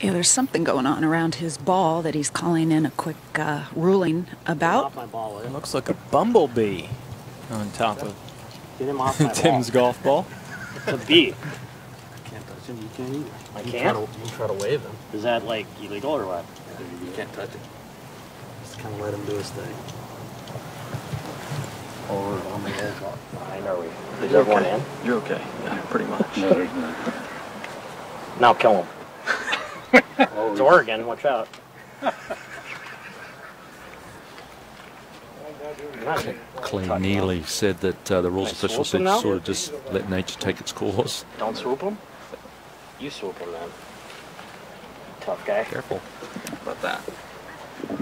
Yeah, there's something going on around his ball that he's calling in a quick uh, ruling about. Ball, it looks like a bumblebee on top of Get him off my Tim's ball. golf ball. It's a bee. I can't touch him. You can't either. I You can't? Try to, you try to wave him. Is that like illegal or what? You can't touch it. Just kind of let him do his thing. Or how many holes behind are we? Is there one in? You're okay. Yeah, pretty much. Now kill him. it's Oregon. Watch out. Clay Neely said that uh, the rules Can official said now? sort of just let nature take its course. Don't swoop him. You swoop him then. Tough guy. Careful. about that.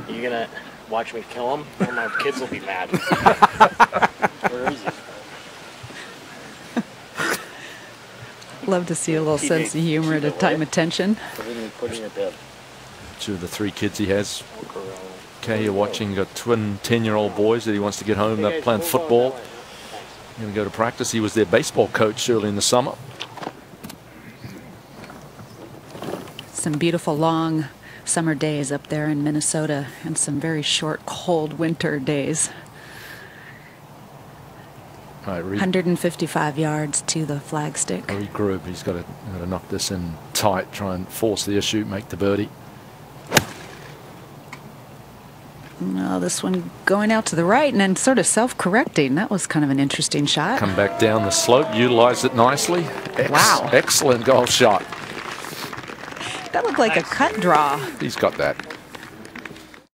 You gonna watch me kill him? Or my kids will be mad. Where is he? Love to see a little sense of humor at a time of tension. Put him, put him in bed. Two of the three kids he has. Look. Okay, you're watching. You've got twin 10 year old boys that he wants to get home. They're playing football. that Going to go to practice. He was their baseball coach early in the summer. Some beautiful long summer days up there in Minnesota and some very short, cold winter days. Right, Reed, 155 yards to the flagstick. Reed he's got to, got to knock this in tight, try and force the issue, make the birdie. No, this one going out to the right and then sort of self-correcting. That was kind of an interesting shot. Come back down the slope, utilized it nicely. Ex- Wow. Excellent golf shot. That looked like a cut draw. He's got that.